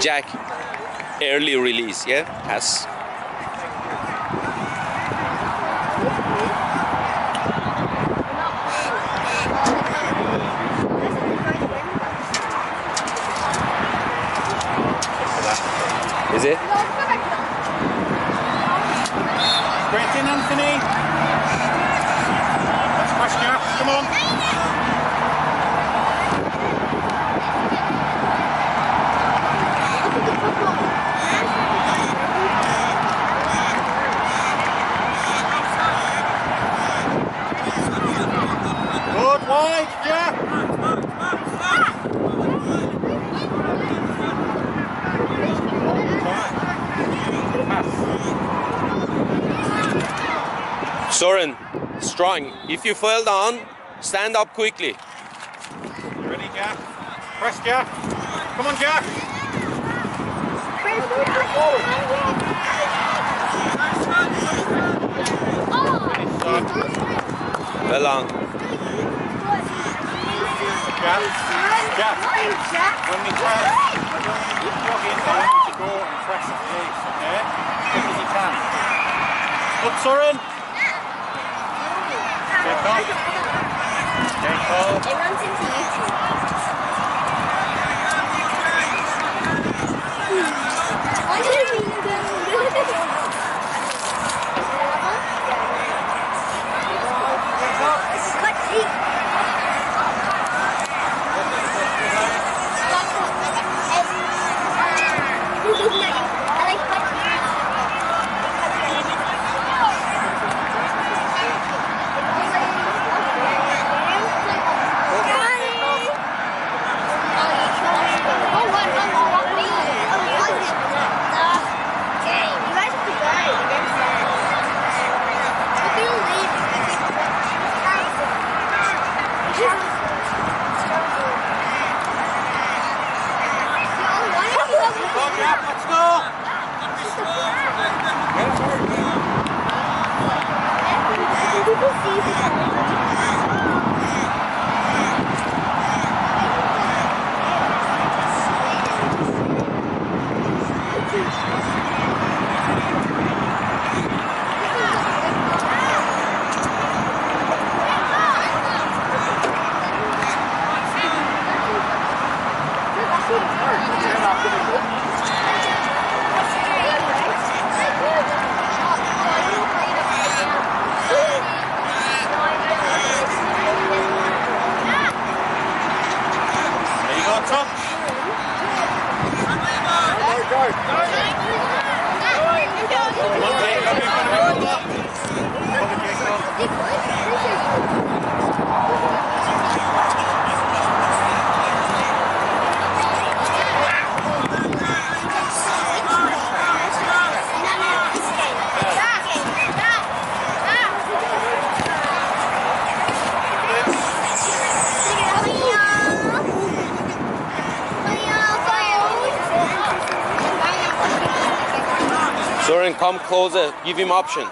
Jack, early release, yeah? Pass. Is it? Brenton Anthony. That's question. Come on. Good wide, yeah. Soren, strong. If you fall down, stand up quickly. You ready, Jack? Press, Jack. Come on, Jack. Well on. Jack. Jack. When we press, you plug in there to go and press the place, okay? As quick as you can. Good, Soren. It runs into YouTube. Come closer. Give him option.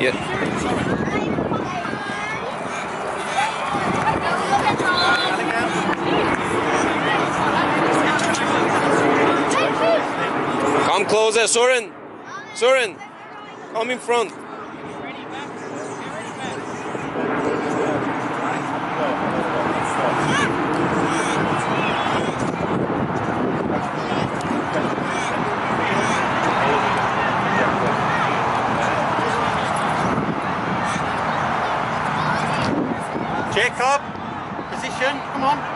Yeah. Come closer, Soren. Soren, come in front. Jacob, position, come on.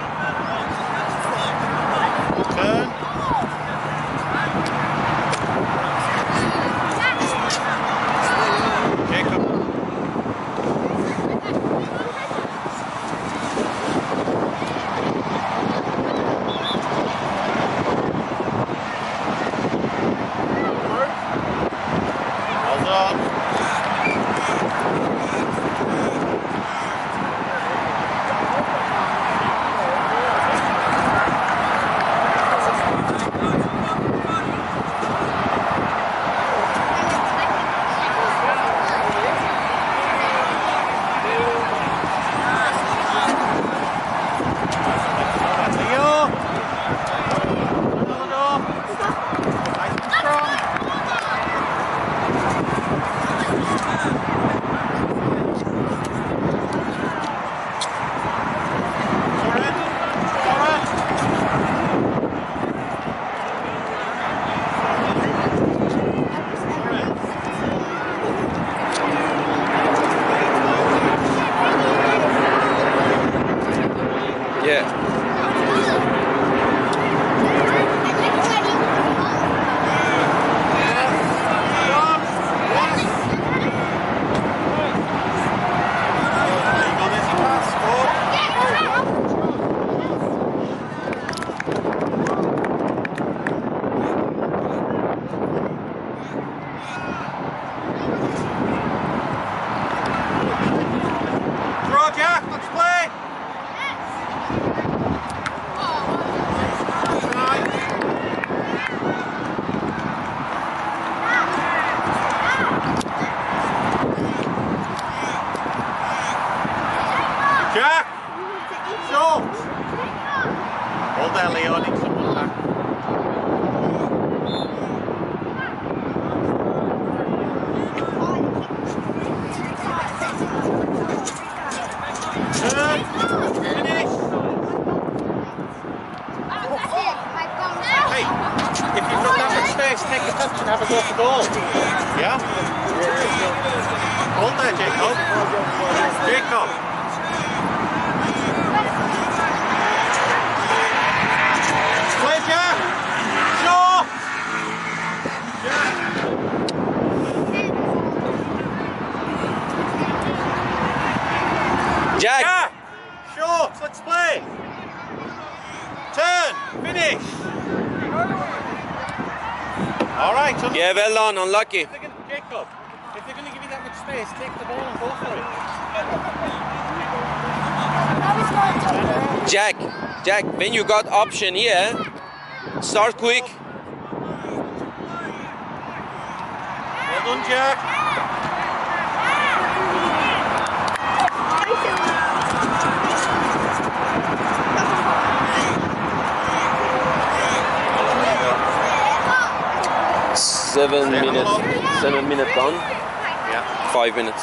Well done. Unlucky. If they're Jacob, if they're going to give you that much space, take the ball and go for it. Jack. Jack, when you got option here, start quick. Well done, Jack. Seven minutes. Seven minutes gone. Yeah. Five minutes.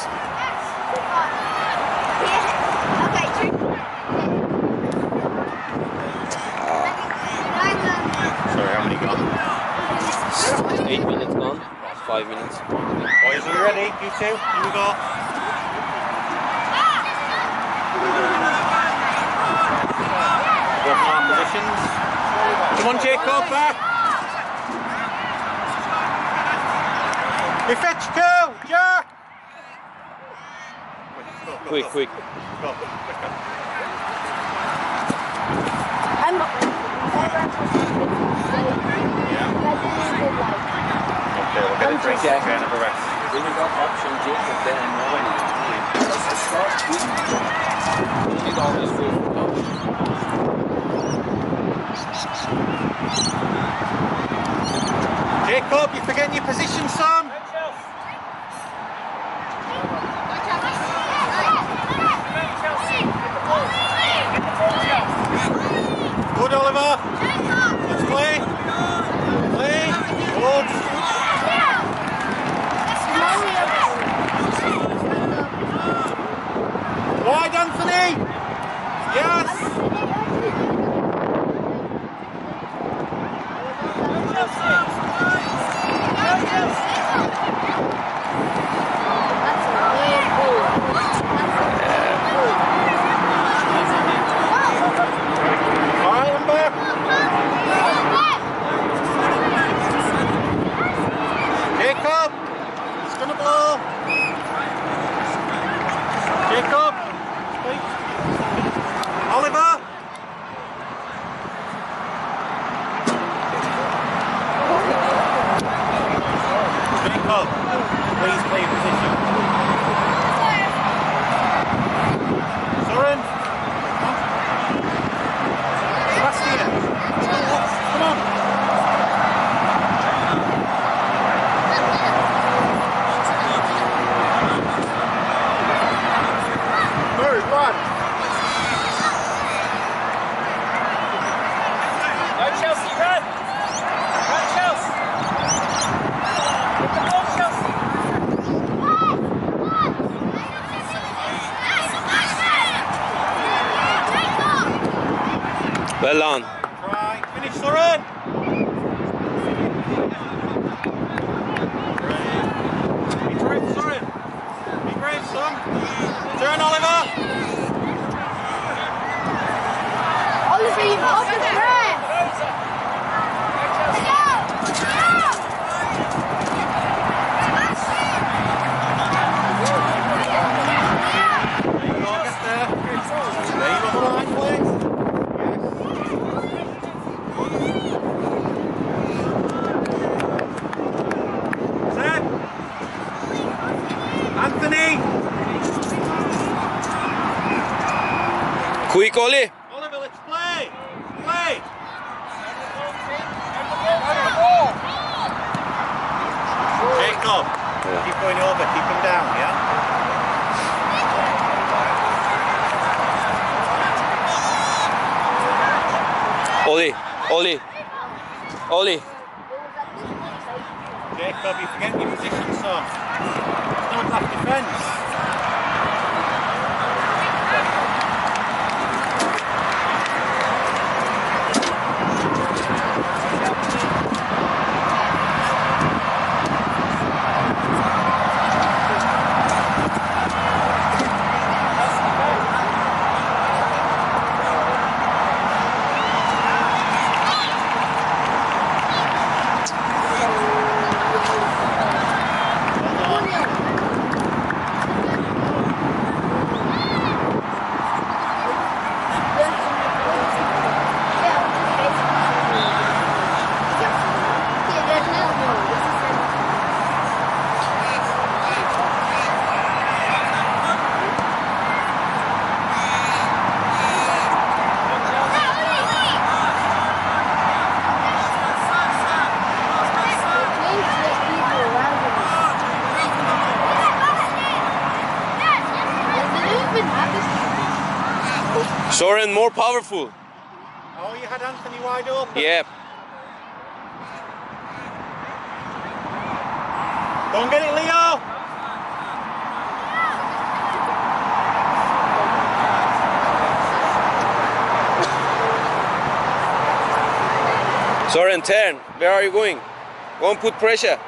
Sorry, how many gone? Eight minutes gone. Five minutes. Boys, are you ready? You two? Here we go. Go from our positions. Come on, Jacob, back. Ifechko, Jack. Go, go, Quick, go. quick. Go. Okay, we'll get a drink. Okay, Jack. rest. When you got option Jacob there and nobody start quick. You always go for option. Jacob, you're forgetting your position, son. Well done. Try. Finish, Soren. Be brave, Soren. Be brave, son. Turn, Oliver. Oliver, you've got the breath. There you go, get there. There you go, the line, please. Set. Anthony. Quick, Oli. Oliver, let's play. Play. Jacob. Keep going over. Keep him down, yeah? Oli. Ollie. Ollie. Jacob, you forget your position, son. There's no left defence. Soren more powerful. Oh, you had Anthony wide open? Yeah. Don't get it, Leo! Soren, turn. Where are you going? Go and put pressure.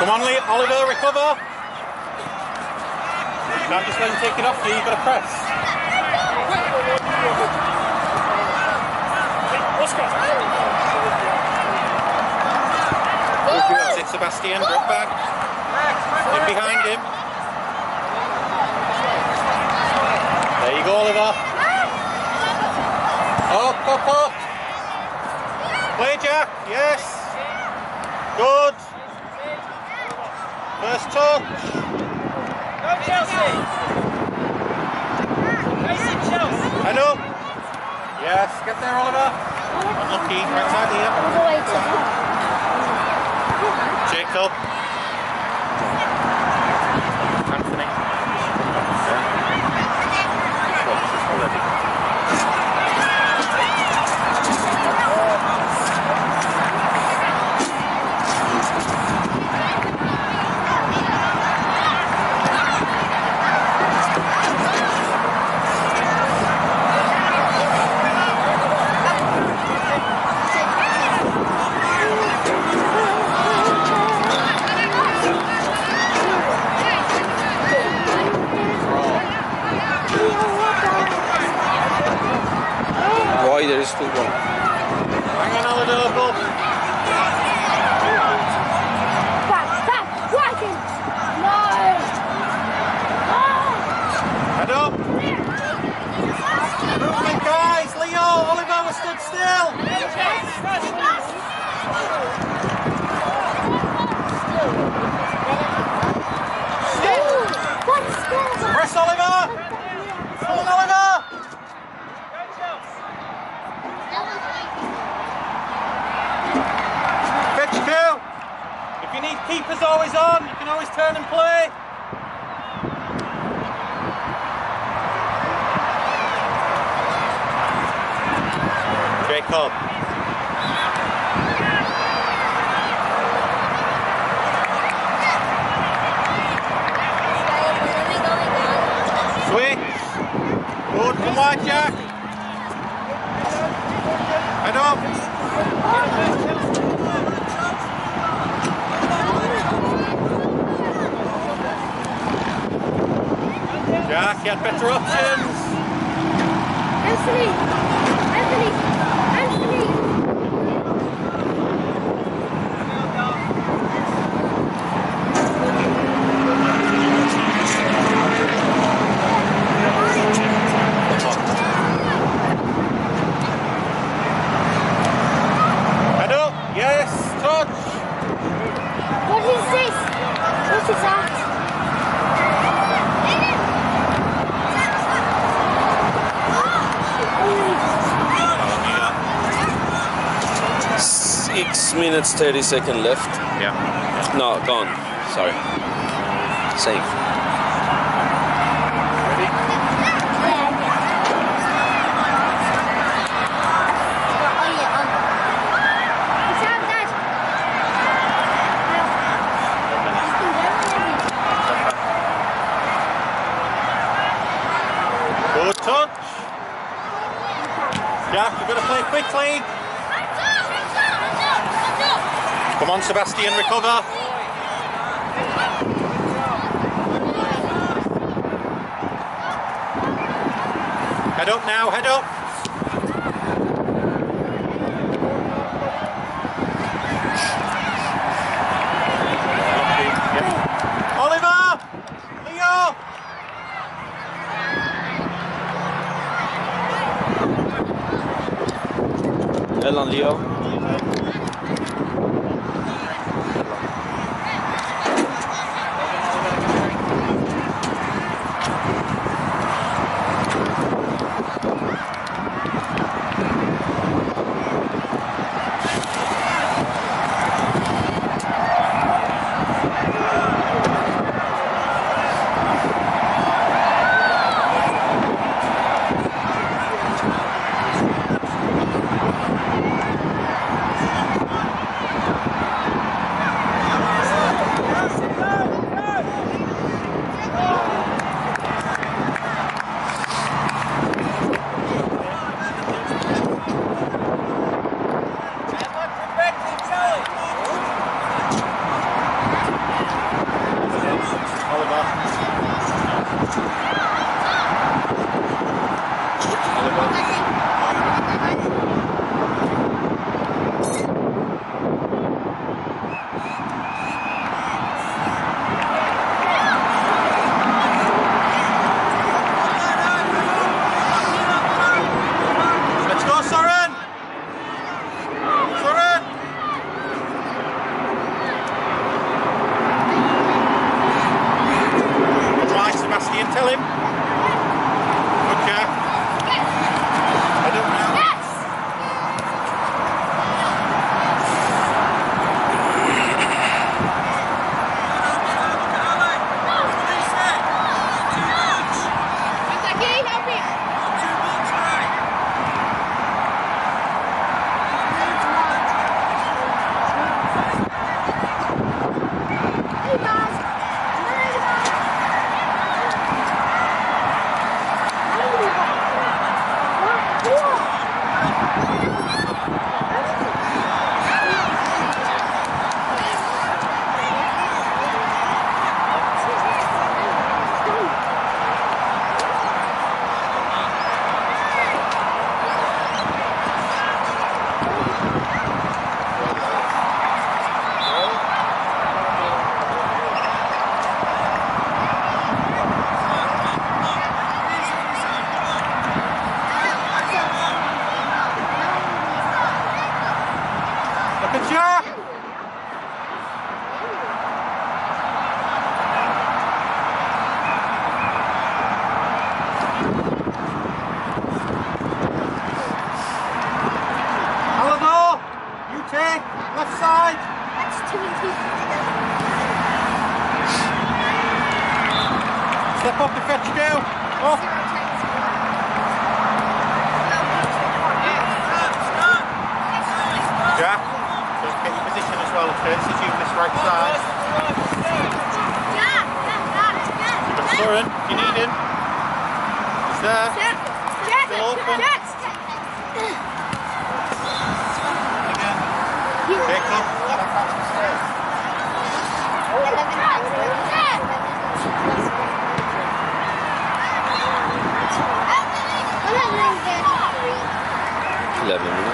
Come on, Lee. Oliver, recover. You can't just let him take it off you, you've got to press. That's it, Sebastian, drop back. In behind him. There you go, Oliver. Up, up, up. Play, Jack. Yes. First touch. Go Chelsea! Mason Chelsea! Head up. Yes, get there, Oliver. Unlucky, right side here. All the way to Jacob. Press, Oliver. Come on, Oliver. If you need keepers always on, you can always turn and play. Jacob. Switch. Good, come on, Jack. Head up. Had better options. Anthony! Anthony! Anthony! Head up. Yes, touch. What is this? What is that? Six minutes, 30 second left. Yeah. No, gone. Sorry. Save. Oh, yeah, um. It's out, Dad. Good touch. Jack, you've got to play quickly. Come on, Sebastian, recover. Head up now, head up. Rochdale off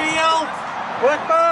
field. Football.